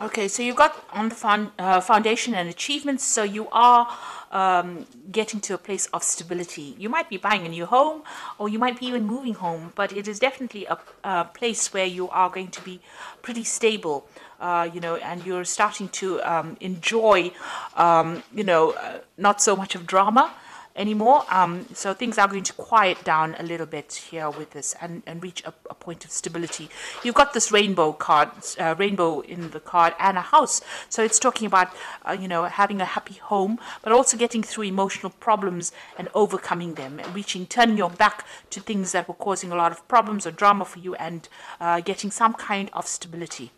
Okay, so you've got on the uh, foundation and achievements, so you are um, getting to a place of stability. You might be buying a new home or you might be even moving home, but it is definitely a, a place where you are going to be pretty stable, uh, you know, and you're starting to um, enjoy, um, you know, uh, not so much of drama anymore. Um, so things are going to quiet down a little bit here with this and, and reach a, a point of stability. You've got this rainbow card, uh, rainbow in the card and a house. So it's talking about, uh, you know, having a happy home, but also getting through emotional problems and overcoming them and reaching, turning your back to things that were causing a lot of problems or drama for you and uh, getting some kind of stability.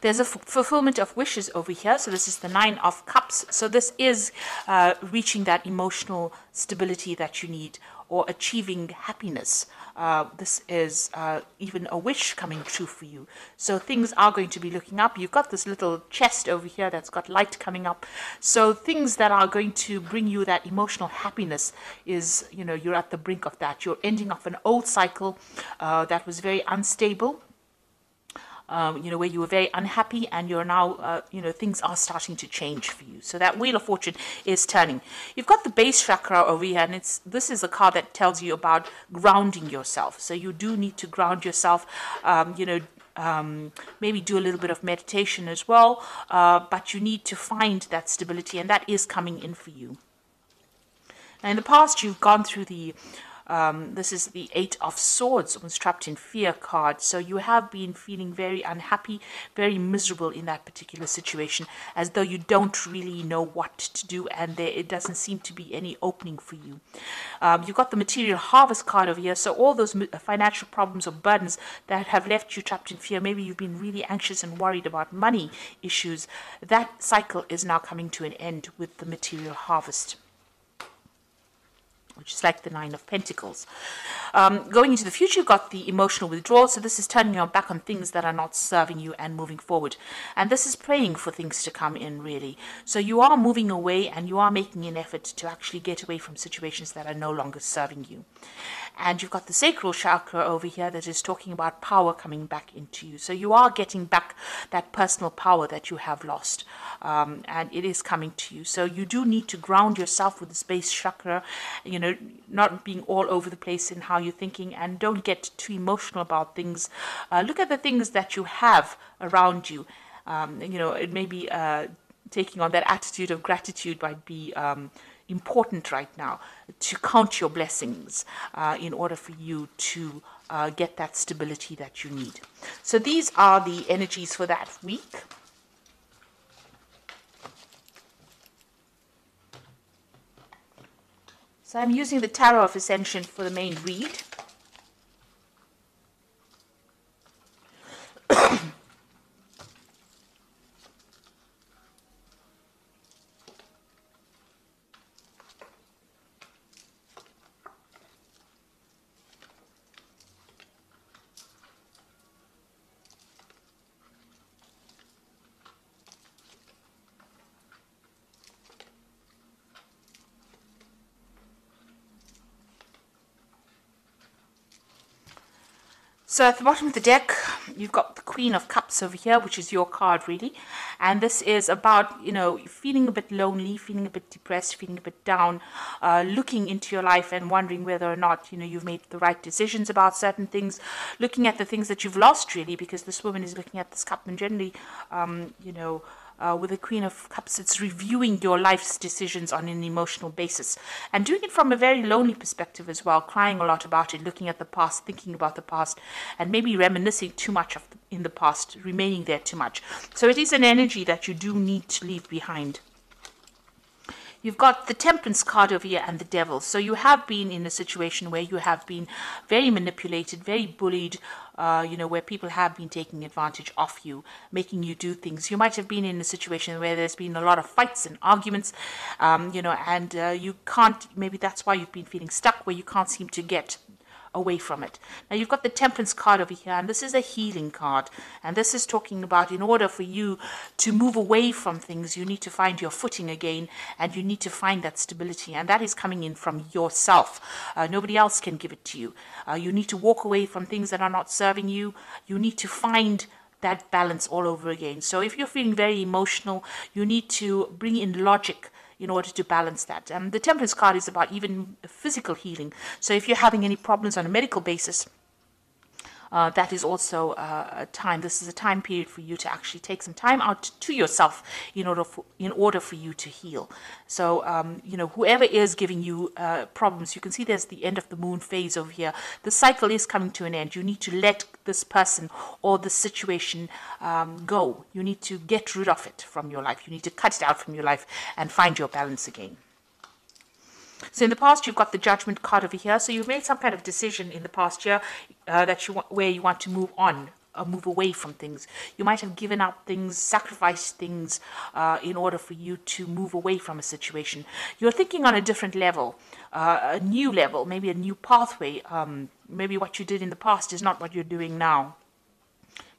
There's a fulfillment of wishes over here. So this is the Nine of Cups. So this is uh, reaching that emotional stability that you need or achieving happiness. Uh, this is uh, even a wish coming true for you. So things are going to be looking up. You've got this little chest over here that's got light coming up. So things that are going to bring you that emotional happiness is, you know, you're at the brink of that. You're ending off an old cycle uh, that was very unstable um, you know, where you were very unhappy and you're now, uh, you know, things are starting to change for you. So that Wheel of Fortune is turning. You've got the base chakra over here, and it's this is a card that tells you about grounding yourself. So you do need to ground yourself, um, you know, um, maybe do a little bit of meditation as well, uh, but you need to find that stability, and that is coming in for you. Now, in the past, you've gone through the um, this is the Eight of Swords, trapped in fear card. So you have been feeling very unhappy, very miserable in that particular situation, as though you don't really know what to do and there, it doesn't seem to be any opening for you. Um, you've got the Material Harvest card over here. So all those financial problems or burdens that have left you trapped in fear, maybe you've been really anxious and worried about money issues, that cycle is now coming to an end with the Material Harvest which is like the Nine of Pentacles. Um, going into the future, you've got the emotional withdrawal. So this is turning your back on things that are not serving you and moving forward. And this is praying for things to come in, really. So you are moving away and you are making an effort to actually get away from situations that are no longer serving you. And you've got the sacral chakra over here that is talking about power coming back into you. So you are getting back that personal power that you have lost. Um, and it is coming to you. So you do need to ground yourself with the base chakra, you know, not being all over the place in how you're thinking and don't get too emotional about things. Uh, look at the things that you have around you. Um, you know, it may be uh, taking on that attitude of gratitude might be um, important right now to count your blessings uh, in order for you to uh, get that stability that you need. So these are the energies for that week. So I'm using the Tarot of Ascension for the main read. So at the bottom of the deck, you've got the Queen of Cups over here, which is your card really. And this is about, you know, feeling a bit lonely, feeling a bit depressed, feeling a bit down, uh, looking into your life and wondering whether or not, you know, you've made the right decisions about certain things, looking at the things that you've lost really, because this woman is looking at this cup and generally, um, you know, uh, with the Queen of Cups, it's reviewing your life's decisions on an emotional basis and doing it from a very lonely perspective as well, crying a lot about it, looking at the past, thinking about the past, and maybe reminiscing too much of the, in the past, remaining there too much. So it is an energy that you do need to leave behind. You've got the temperance card over here and the devil. So you have been in a situation where you have been very manipulated, very bullied, uh, you know, where people have been taking advantage of you, making you do things. You might have been in a situation where there's been a lot of fights and arguments, um, you know, and uh, you can't, maybe that's why you've been feeling stuck, where you can't seem to get away from it. Now you've got the temperance card over here, and this is a healing card. And this is talking about in order for you to move away from things, you need to find your footing again, and you need to find that stability. And that is coming in from yourself. Uh, nobody else can give it to you. Uh, you need to walk away from things that are not serving you. You need to find that balance all over again. So if you're feeling very emotional, you need to bring in logic in order to balance that. And the temperance card is about even physical healing. So if you're having any problems on a medical basis, uh, that is also uh, a time. This is a time period for you to actually take some time out to yourself in order for in order for you to heal. So um, you know whoever is giving you uh, problems, you can see there's the end of the moon phase over here. The cycle is coming to an end. You need to let this person or the situation um, go. You need to get rid of it from your life. You need to cut it out from your life and find your balance again. So in the past, you've got the judgment card over here. So you've made some kind of decision in the past year uh, that you want, where you want to move on or move away from things. You might have given up things, sacrificed things uh, in order for you to move away from a situation. You're thinking on a different level, uh, a new level, maybe a new pathway. Um, maybe what you did in the past is not what you're doing now.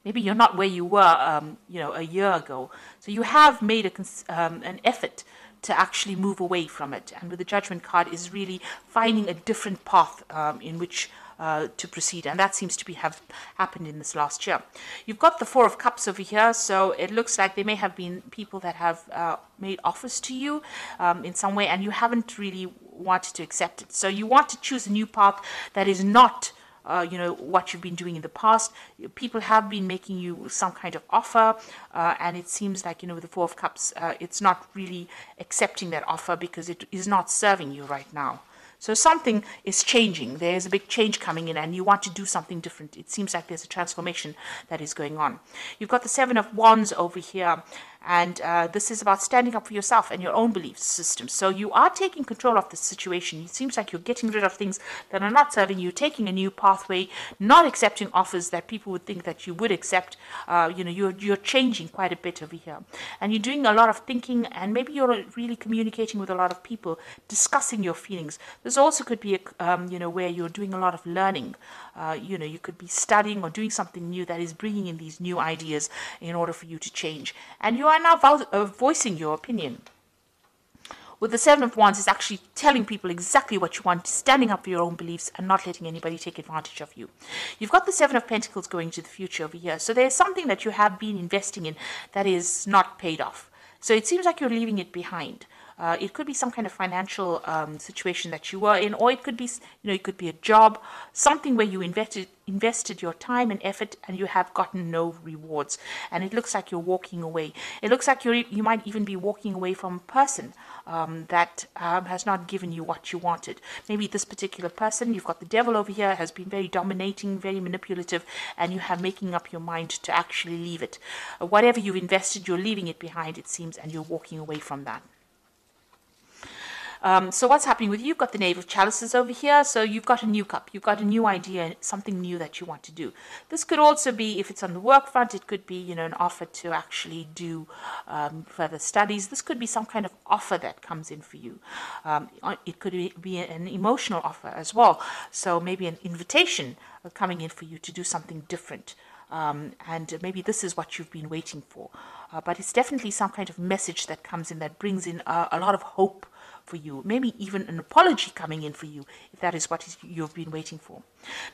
Maybe you're not where you were, um, you know, a year ago. So you have made a, um, an effort to actually move away from it. And with the judgment card is really finding a different path um, in which uh, to proceed, and that seems to be have happened in this last year. You've got the Four of Cups over here, so it looks like there may have been people that have uh, made offers to you um, in some way, and you haven't really wanted to accept it. So you want to choose a new path that is not uh, you know what you've been doing in the past. People have been making you some kind of offer, uh, and it seems like you know with the Four of Cups, uh, it's not really accepting that offer because it is not serving you right now. So something is changing. There's a big change coming in, and you want to do something different. It seems like there's a transformation that is going on. You've got the Seven of Wands over here, and uh, this is about standing up for yourself and your own belief system. So you are taking control of the situation. It seems like you're getting rid of things that are not serving you, taking a new pathway, not accepting offers that people would think that you would accept. Uh, you know, you're, you're changing quite a bit over here. And you're doing a lot of thinking, and maybe you're really communicating with a lot of people, discussing your feelings. This also could be, a, um, you know, where you're doing a lot of learning. Uh, you know, you could be studying or doing something new that is bringing in these new ideas in order for you to change. And you now vo- uh, voicing your opinion. With the Seven of Wands, is actually telling people exactly what you want, standing up for your own beliefs and not letting anybody take advantage of you. You've got the Seven of Pentacles going to the future over here. So there's something that you have been investing in that is not paid off. So it seems like you're leaving it behind. Uh, it could be some kind of financial um, situation that you were in, or it could be, you know, it could be a job, something where you invested invested your time and effort and you have gotten no rewards. And it looks like you're walking away. It looks like you you might even be walking away from a person um, that um, has not given you what you wanted. Maybe this particular person, you've got the devil over here, has been very dominating, very manipulative, and you have making up your mind to actually leave it. Uh, whatever you've invested, you're leaving it behind, it seems, and you're walking away from that. Um, so what's happening with you? You've got the Knave of Chalices over here. So you've got a new cup. You've got a new idea, something new that you want to do. This could also be, if it's on the work front, it could be, you know, an offer to actually do um, further studies. This could be some kind of offer that comes in for you. Um, it could be an emotional offer as well. So maybe an invitation coming in for you to do something different. Um, and maybe this is what you've been waiting for. Uh, but it's definitely some kind of message that comes in that brings in a, a lot of hope for you, maybe even an apology coming in for you, if that is what you've been waiting for.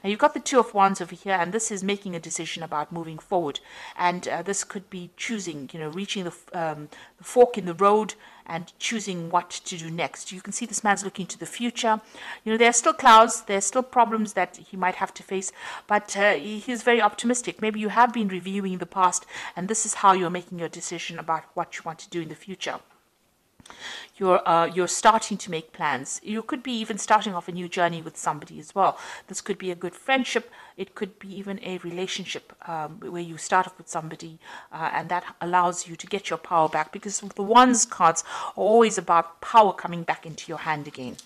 Now, you've got the Two of Wands over here, and this is making a decision about moving forward. And uh, this could be choosing, you know, reaching the, um, the fork in the road and choosing what to do next. You can see this man's looking to the future. You know, there are still clouds, there are still problems that he might have to face, but uh, he's very optimistic. Maybe you have been reviewing the past, and this is how you're making your decision about what you want to do in the future you're uh, you're starting to make plans. You could be even starting off a new journey with somebody as well. This could be a good friendship. It could be even a relationship um, where you start off with somebody, uh, and that allows you to get your power back. Because the Wands cards are always about power coming back into your hand again.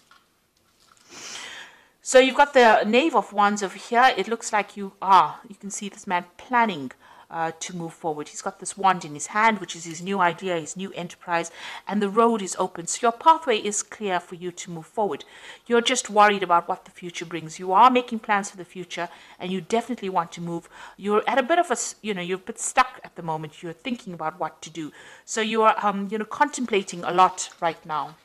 So you've got the Knave of Wands over here. It looks like you are. You can see this man planning uh, to move forward. He's got this wand in his hand, which is his new idea, his new enterprise, and the road is open. So your pathway is clear for you to move forward. You're just worried about what the future brings. You are making plans for the future, and you definitely want to move. You're at a bit of a, you know, you're a bit stuck at the moment. You're thinking about what to do. So you are, um, you know, contemplating a lot right now.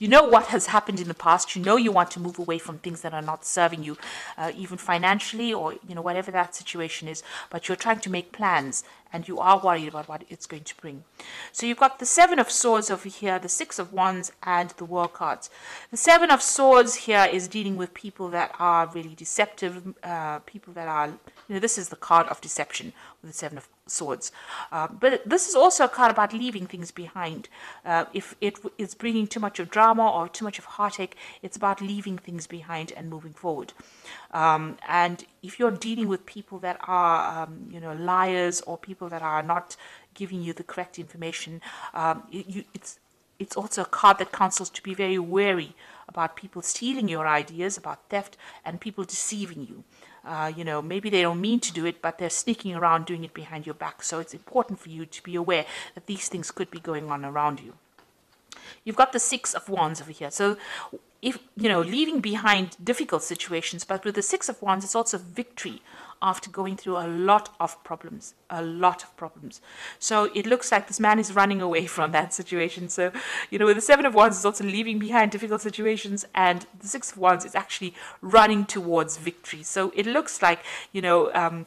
You know what has happened in the past. You know you want to move away from things that are not serving you, uh, even financially or you know whatever that situation is. But you're trying to make plans, and you are worried about what it's going to bring. So you've got the Seven of Swords over here, the Six of Wands, and the World cards. The Seven of Swords here is dealing with people that are really deceptive, uh, people that are, you know, this is the card of deception with the Seven of Swords. Uh, but this is also a card about leaving things behind. Uh, if it is bringing too much of drama or too much of heartache, it's about leaving things behind and moving forward. Um, and if you're dealing with people that are, um, you know, liars or people that are not giving you the correct information, um, you, it's it's also a card that counsels to be very wary about people stealing your ideas, about theft, and people deceiving you. Uh, you know, maybe they don't mean to do it, but they're sneaking around doing it behind your back. So it's important for you to be aware that these things could be going on around you. You've got the Six of Wands over here. So if you know leaving behind difficult situations but with the six of wands it's also victory after going through a lot of problems a lot of problems. So it looks like this man is running away from that situation. So you know with the seven of wands is also leaving behind difficult situations and the six of wands is actually running towards victory. So it looks like you know um,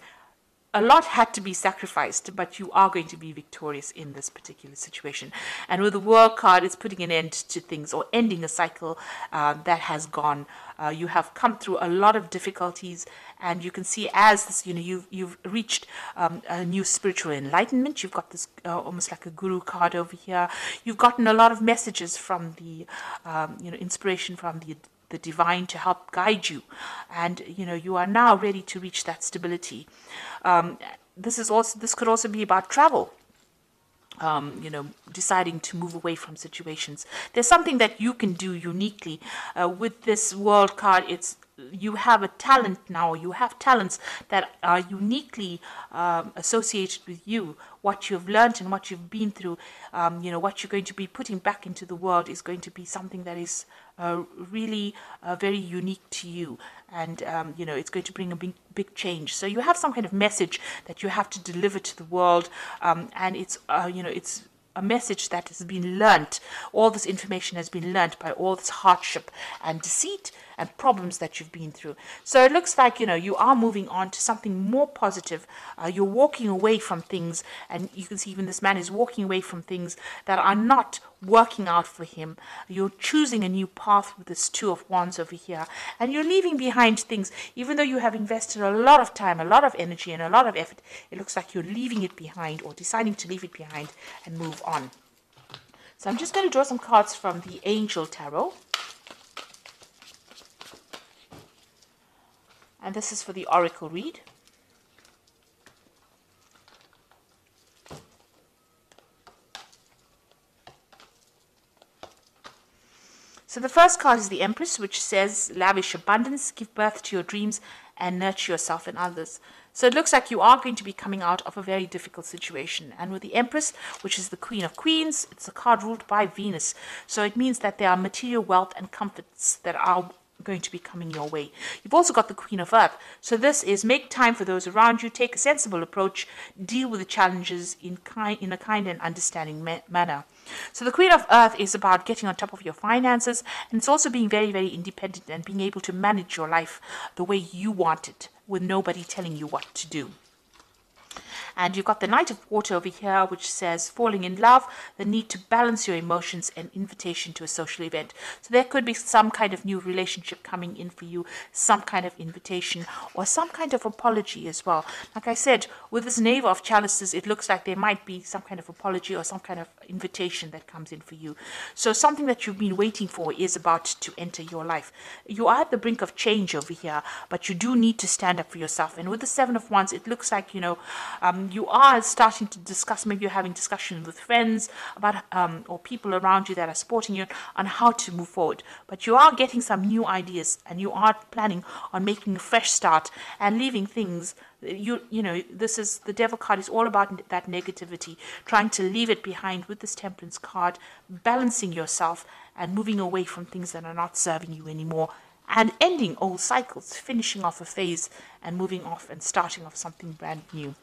a lot had to be sacrificed, but you are going to be victorious in this particular situation. And with the World card, it's putting an end to things or ending a cycle uh, that has gone. Uh, you have come through a lot of difficulties, and you can see as this, you know, you've you've reached um, a new spiritual enlightenment. You've got this uh, almost like a guru card over here. You've gotten a lot of messages from the, um, you know, inspiration from the the divine to help guide you and you know you are now ready to reach that stability um, this is also this could also be about travel um, you know, deciding to move away from situations. There's something that you can do uniquely uh, with this world card. It's you have a talent now, you have talents that are uniquely um, associated with you. What you've learned and what you've been through, um, you know, what you're going to be putting back into the world is going to be something that is uh, really uh, very unique to you. And, um, you know, it's going to bring a big, big change. So you have some kind of message that you have to deliver to the world. Um, and it's, uh, you know, it's a message that has been learnt. All this information has been learnt by all this hardship and deceit and problems that you've been through. So it looks like, you know, you are moving on to something more positive. Uh, you're walking away from things, and you can see even this man is walking away from things that are not working out for him. You're choosing a new path with this Two of Wands over here, and you're leaving behind things, even though you have invested a lot of time, a lot of energy, and a lot of effort, it looks like you're leaving it behind or deciding to leave it behind and move on. So I'm just going to draw some cards from the Angel Tarot. And this is for the oracle read. So the first card is the Empress, which says lavish abundance, give birth to your dreams, and nurture yourself and others. So it looks like you are going to be coming out of a very difficult situation. And with the Empress, which is the Queen of Queens, it's a card ruled by Venus. So it means that there are material wealth and comforts that are going to be coming your way. You've also got the Queen of Earth. So this is make time for those around you, take a sensible approach, deal with the challenges in kind in a kind and understanding ma manner. So the Queen of Earth is about getting on top of your finances, and it's also being very, very independent and being able to manage your life the way you want it, with nobody telling you what to do. And you've got the Knight of Water over here, which says falling in love, the need to balance your emotions, and invitation to a social event. So there could be some kind of new relationship coming in for you, some kind of invitation, or some kind of apology as well. Like I said, with this Knave of Chalices, it looks like there might be some kind of apology or some kind of invitation that comes in for you. So something that you've been waiting for is about to enter your life. You are at the brink of change over here, but you do need to stand up for yourself. And with the Seven of Wands, it looks like, you know, um, you are starting to discuss, maybe you're having discussions with friends about um, or people around you that are supporting you on how to move forward. But you are getting some new ideas and you are planning on making a fresh start and leaving things you you know this is the devil card is all about that negativity trying to leave it behind with this temperance card balancing yourself and moving away from things that are not serving you anymore and ending old cycles, finishing off a phase and moving off and starting off something brand new.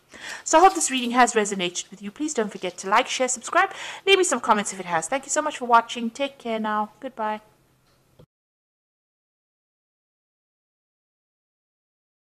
So I hope this reading has resonated with you. Please don't forget to like, share, subscribe. Leave me some comments if it has. Thank you so much for watching. Take care now. Goodbye.